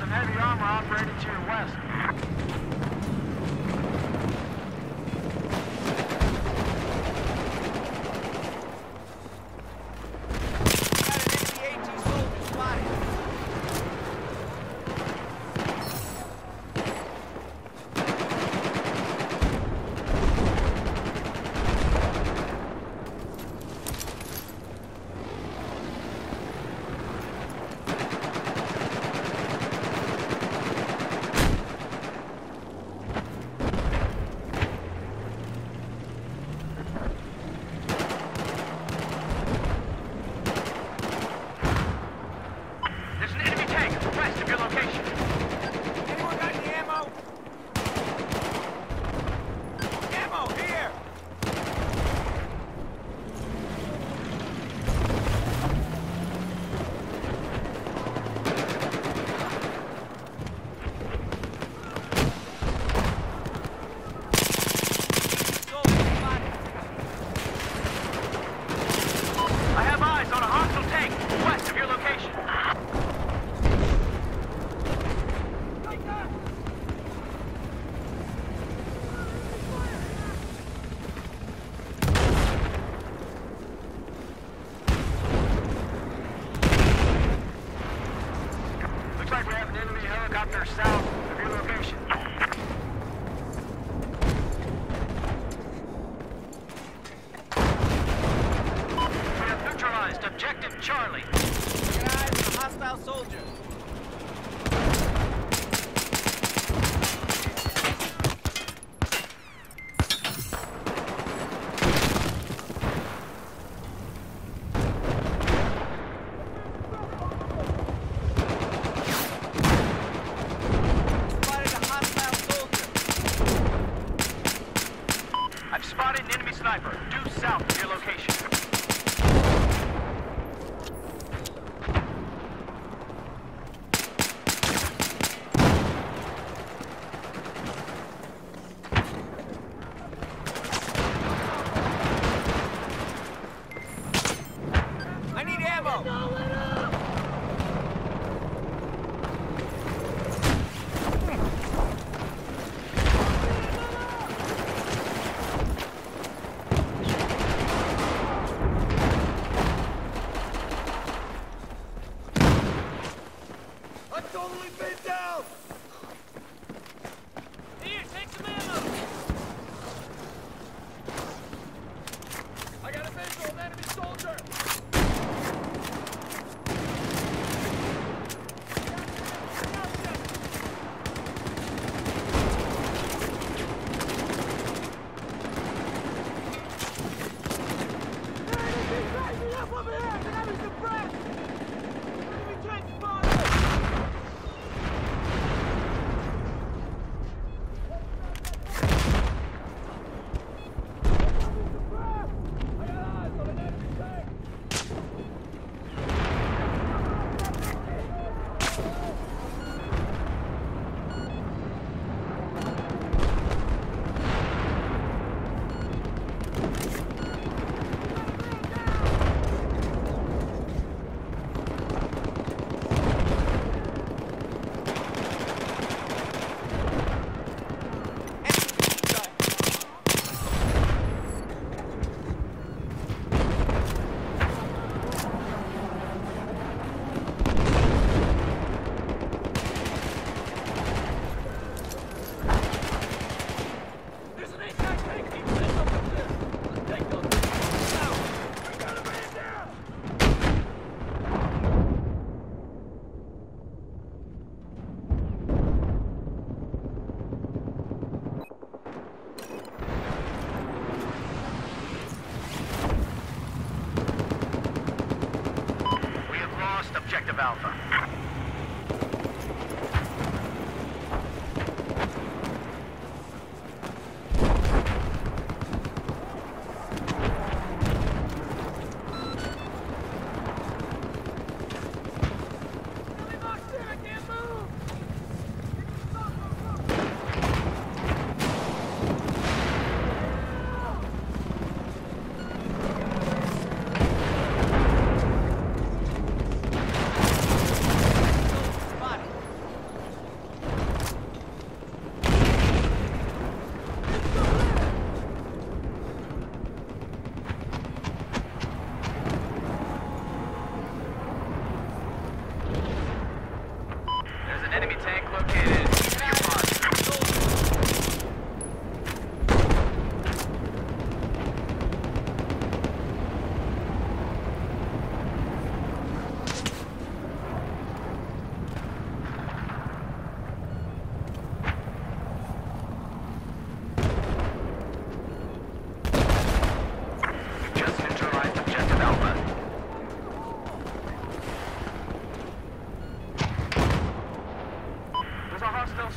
some heavy armor operating to your west. helicopter south. Totally pinned down! Alpha.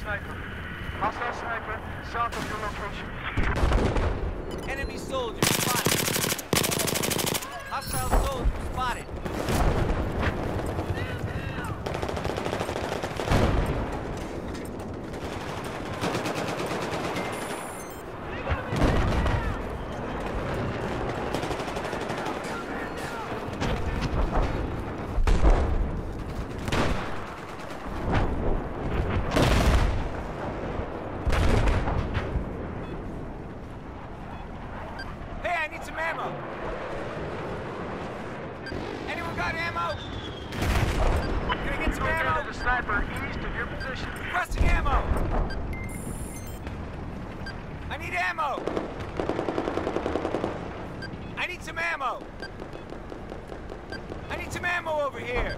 Sniper. Hostile sniper south of your location. Enemy soldier spotted. Hostile soldier spotted. Hey, I need some ammo. Anyone got ammo? Can I get some ammo? the sniper east of your position. Requesting ammo. I need ammo. I need some ammo. I need some ammo over here.